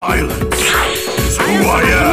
Island. is who I am.